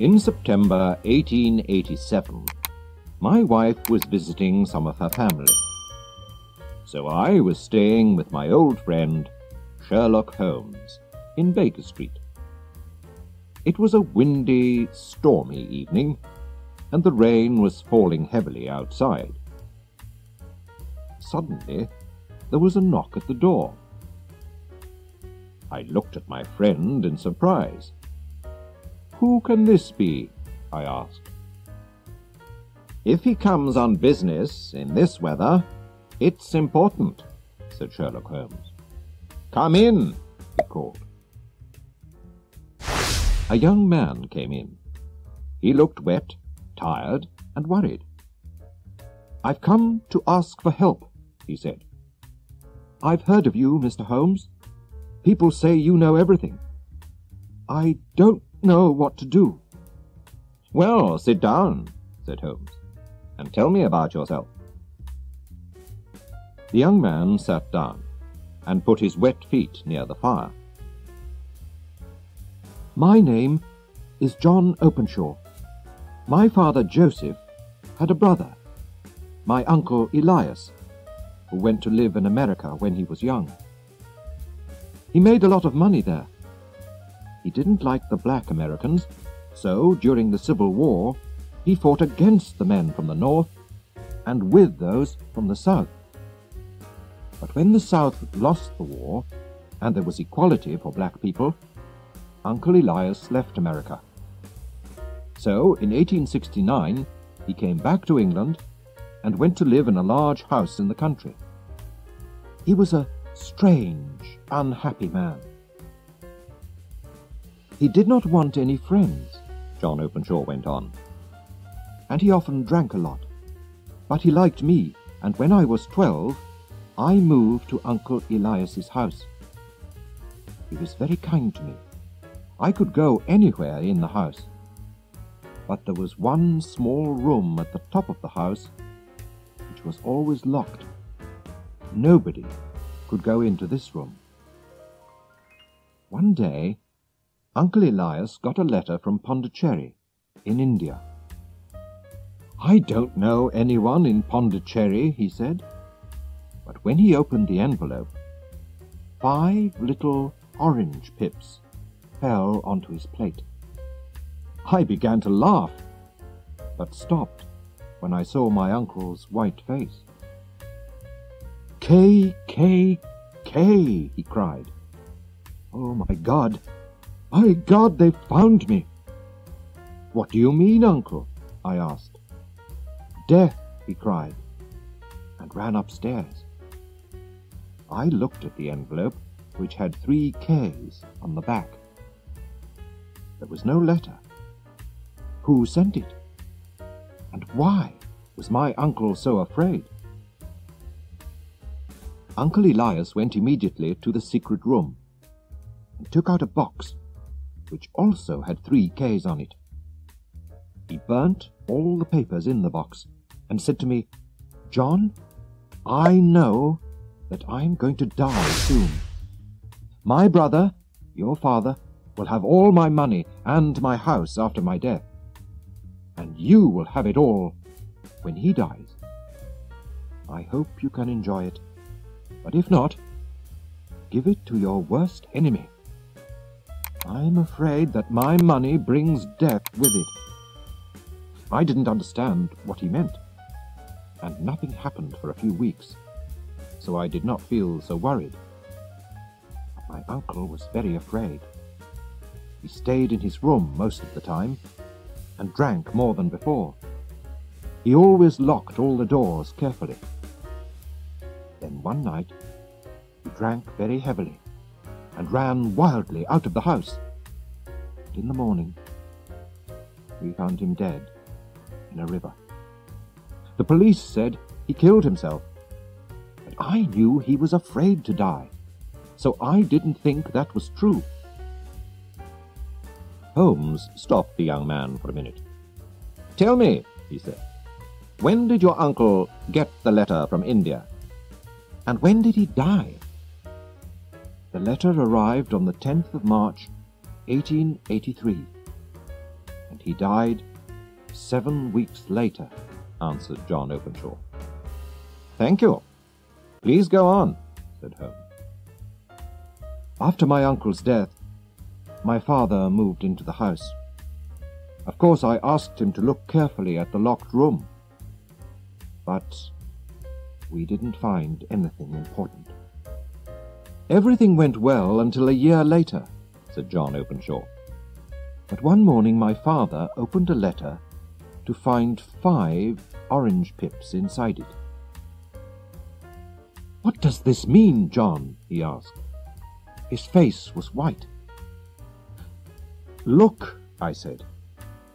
In September 1887, my wife was visiting some of her family. So I was staying with my old friend, Sherlock Holmes, in Baker Street. It was a windy, stormy evening, and the rain was falling heavily outside. Suddenly, there was a knock at the door. I looked at my friend in surprise. Who can this be? I asked. If he comes on business in this weather, it's important, said Sherlock Holmes. Come in, he called. A young man came in. He looked wet, tired, and worried. I've come to ask for help, he said. I've heard of you, Mr. Holmes. People say you know everything. I don't know what to do. Well, sit down, said Holmes, and tell me about yourself. The young man sat down and put his wet feet near the fire. My name is John Openshaw. My father, Joseph, had a brother, my uncle Elias, who went to live in America when he was young. He made a lot of money there. He didn't like the black Americans, so during the Civil War, he fought against the men from the North and with those from the South. But when the South lost the war and there was equality for black people, Uncle Elias left America. So, in 1869, he came back to England and went to live in a large house in the country. He was a strange, unhappy man. He did not want any friends, John Openshaw went on, and he often drank a lot. But he liked me, and when I was twelve, I moved to Uncle Elias's house. He was very kind to me. I could go anywhere in the house. But there was one small room at the top of the house which was always locked. Nobody could go into this room. One day, Uncle Elias got a letter from Pondicherry, in India. I don't know anyone in Pondicherry, he said. But when he opened the envelope, five little orange pips fell onto his plate. I began to laugh, but stopped when I saw my uncle's white face. K, K, K, he cried. Oh, my God! My God, they've found me! What do you mean, uncle? I asked. Death, he cried, and ran upstairs. I looked at the envelope, which had three K's on the back. There was no letter. Who sent it? And why was my uncle so afraid? Uncle Elias went immediately to the secret room and took out a box which also had three K's on it. He burnt all the papers in the box and said to me, John, I know that I am going to die soon. My brother, your father, will have all my money and my house after my death, and you will have it all when he dies. I hope you can enjoy it, but if not, give it to your worst enemy. I'm afraid that my money brings death with it. I didn't understand what he meant, and nothing happened for a few weeks, so I did not feel so worried. My uncle was very afraid. He stayed in his room most of the time, and drank more than before. He always locked all the doors carefully. Then one night, he drank very heavily and ran wildly out of the house. In the morning, we found him dead in a river. The police said he killed himself, but I knew he was afraid to die, so I didn't think that was true. Holmes stopped the young man for a minute. Tell me, he said, when did your uncle get the letter from India? And when did he die? The letter arrived on the 10th of March, 1883. And he died seven weeks later, answered John Openshaw. Thank you. Please go on, said Holmes. After my uncle's death, my father moved into the house. Of course, I asked him to look carefully at the locked room, but we didn't find anything important. Everything went well until a year later, said John Openshaw. But one morning my father opened a letter to find five orange pips inside it. What does this mean, John? he asked. His face was white. Look, I said.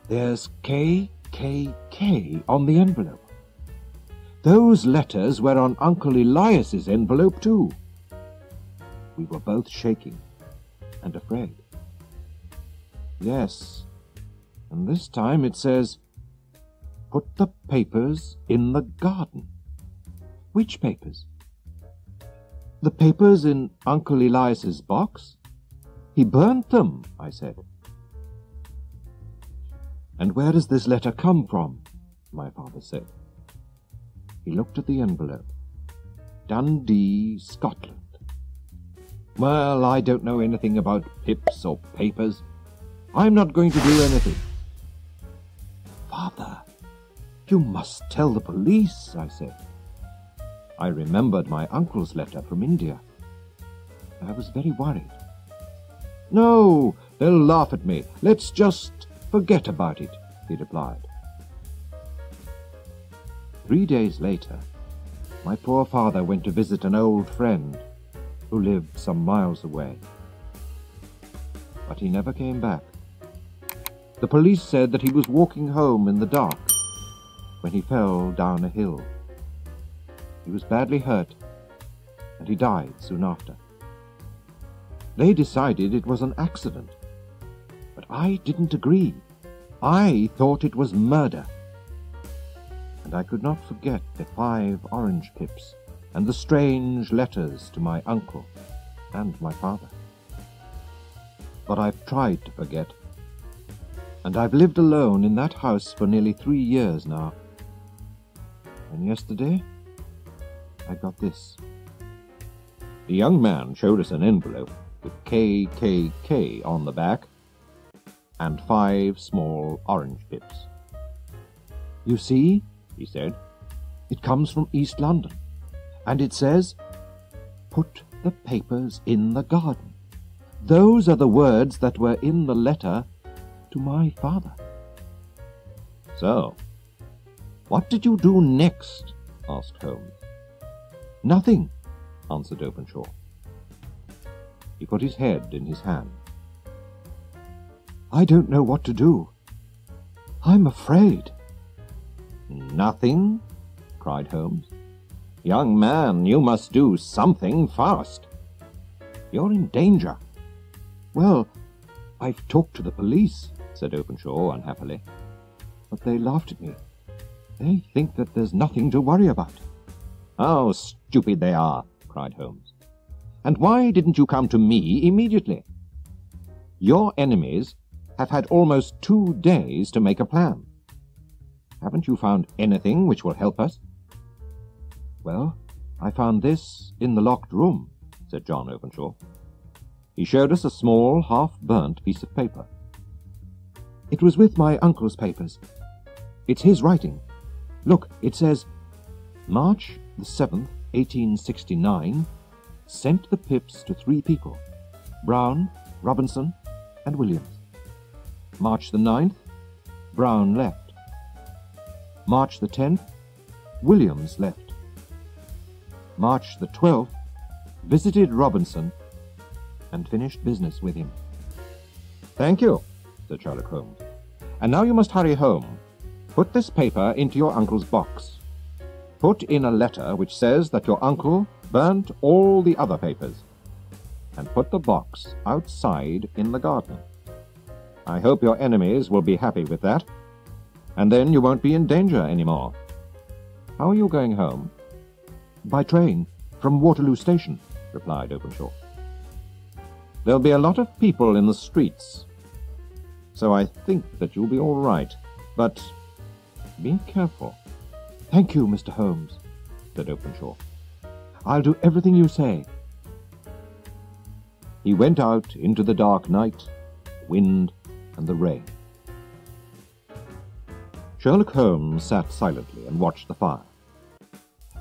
There's K, K, K on the envelope. Those letters were on Uncle Elias's envelope, too. We were both shaking and afraid. Yes, and this time it says, Put the papers in the garden. Which papers? The papers in Uncle Elias's box? He burnt them, I said. And where does this letter come from? my father said. He looked at the envelope. Dundee, Scotland. Well, I don't know anything about pips or papers. I'm not going to do anything. Father, you must tell the police, I said. I remembered my uncle's letter from India. I was very worried. No, they'll laugh at me. Let's just forget about it, he replied. Three days later, my poor father went to visit an old friend who lived some miles away. But he never came back. The police said that he was walking home in the dark when he fell down a hill. He was badly hurt, and he died soon after. They decided it was an accident, but I didn't agree. I thought it was murder. And I could not forget the five orange pips and the strange letters to my uncle and my father. But I've tried to forget, and I've lived alone in that house for nearly three years now. And yesterday, I got this. The young man showed us an envelope with KKK on the back and five small orange pips. You see, he said, it comes from East London, and it says, Put the papers in the garden. Those are the words that were in the letter to my father. So, what did you do next? asked Holmes. Nothing, answered Openshaw. He put his head in his hand. I don't know what to do. I'm afraid. Nothing? cried Holmes. Young man, you must do something fast. You're in danger. Well, I've talked to the police, said Openshaw unhappily. But they laughed at me. They think that there's nothing to worry about. How stupid they are, cried Holmes. And why didn't you come to me immediately? Your enemies have had almost two days to make a plan. Haven't you found anything which will help us? Well, I found this in the locked room, said John Openshaw. He showed us a small, half-burnt piece of paper. It was with my uncle's papers. It's his writing. Look, it says, March the 7th, 1869, sent the pips to three people, Brown, Robinson, and Williams. March the 9th, Brown left. March the 10th, Williams left. March the 12th, visited Robinson and finished business with him. Thank you, said Sherlock Holmes. And now you must hurry home. Put this paper into your uncle's box. Put in a letter which says that your uncle burnt all the other papers. And put the box outside in the garden. I hope your enemies will be happy with that. And then you won't be in danger any more. How are you going home? By train, from Waterloo Station, replied Openshaw. There'll be a lot of people in the streets. So I think that you'll be all right. But be careful. Thank you, Mr. Holmes, said Openshaw. I'll do everything you say. He went out into the dark night, wind, and the rain. Sherlock Holmes sat silently and watched the fire.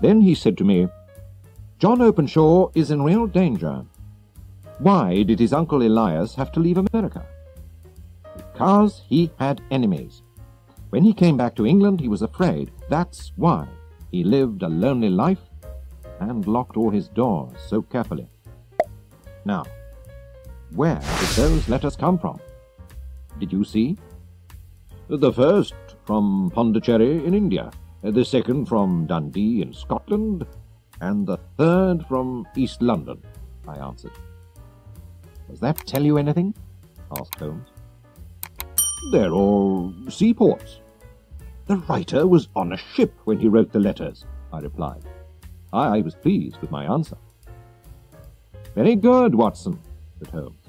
Then he said to me, John Openshaw is in real danger. Why did his uncle Elias have to leave America? Because he had enemies. When he came back to England, he was afraid. That's why he lived a lonely life and locked all his doors so carefully. Now, where did those letters come from? Did you see? The first from Pondicherry in India, the second from Dundee in Scotland, and the third from East London, I answered. Does that tell you anything? asked Holmes. They're all seaports. The writer was on a ship when he wrote the letters, I replied. I was pleased with my answer. Very good, Watson, said Holmes.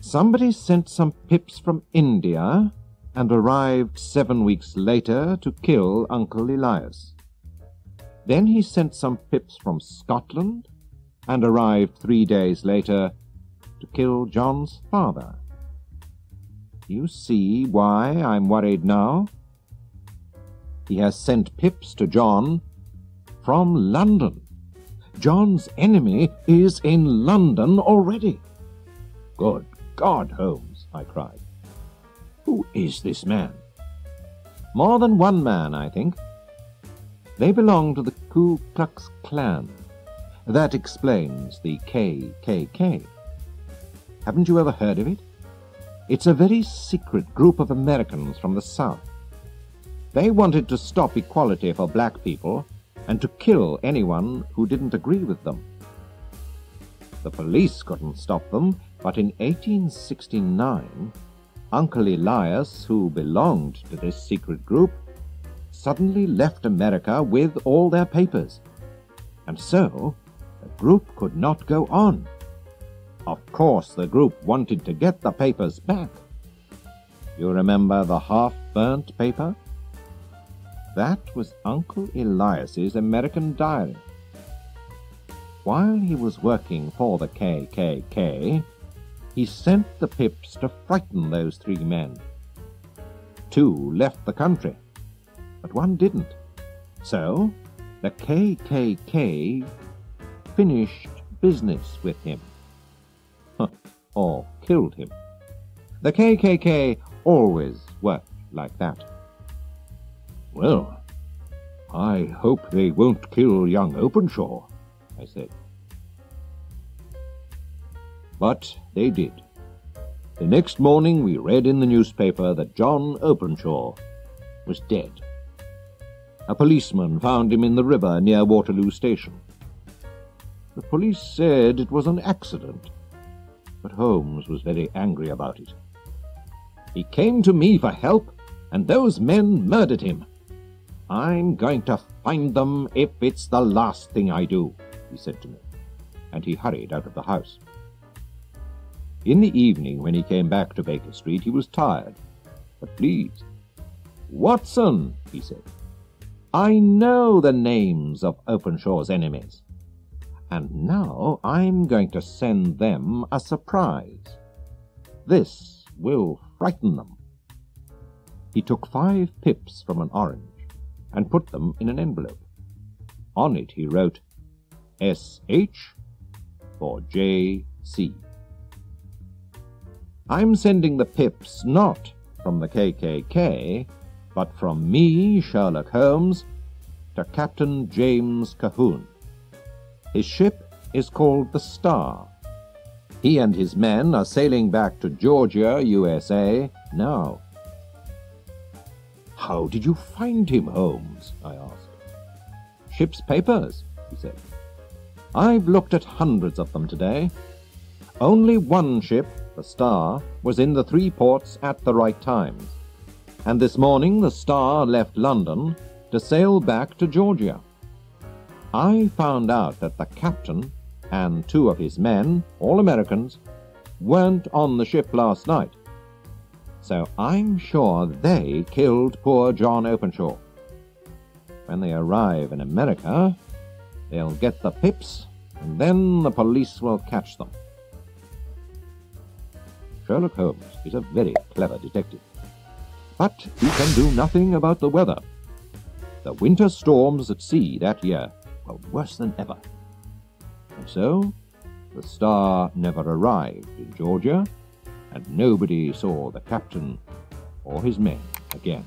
Somebody sent some pips from India and arrived seven weeks later to kill Uncle Elias. Then he sent some pips from Scotland and arrived three days later to kill John's father. You see why I'm worried now? He has sent pips to John from London. John's enemy is in London already. Good God, Holmes, I cried. Who is this man? More than one man, I think. They belong to the Ku Klux Klan. That explains the KKK. Haven't you ever heard of it? It's a very secret group of Americans from the South. They wanted to stop equality for black people and to kill anyone who didn't agree with them. The police couldn't stop them, but in 1869, Uncle Elias, who belonged to this secret group, suddenly left America with all their papers. And so, the group could not go on. Of course, the group wanted to get the papers back. You remember the half-burnt paper? That was Uncle Elias's American diary. While he was working for the KKK, he sent the pips to frighten those three men. Two left the country, but one didn't. So, the KKK finished business with him. or killed him. The KKK always worked like that. Well, I hope they won't kill young Openshaw, I said. But they did. The next morning we read in the newspaper that John Openshaw was dead. A policeman found him in the river near Waterloo Station. The police said it was an accident, but Holmes was very angry about it. He came to me for help, and those men murdered him. I'm going to find them if it's the last thing I do, he said to me, and he hurried out of the house. In the evening, when he came back to Baker Street, he was tired, but pleased. Watson, he said, I know the names of Openshaw's enemies, and now I'm going to send them a surprise. This will frighten them. He took five pips from an orange and put them in an envelope. On it he wrote S.H. for J.C. I'm sending the pips not from the KKK, but from me, Sherlock Holmes, to Captain James Calhoun. His ship is called the Star. He and his men are sailing back to Georgia, USA, now. How did you find him, Holmes? I asked. Ship's papers, he said. I've looked at hundreds of them today. Only one ship, the Star, was in the three ports at the right times. And this morning the Star left London to sail back to Georgia. I found out that the captain and two of his men, all Americans, weren't on the ship last night. So I'm sure they killed poor John Openshaw. When they arrive in America, they'll get the pips, and then the police will catch them. Sherlock Holmes is a very clever detective. But he can do nothing about the weather. The winter storms at sea that year were worse than ever. And so, the star never arrived in Georgia, and nobody saw the captain or his men again.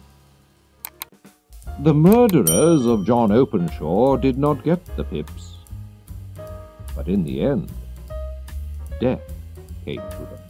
The murderers of John Openshaw did not get the pips, but in the end, death came to them.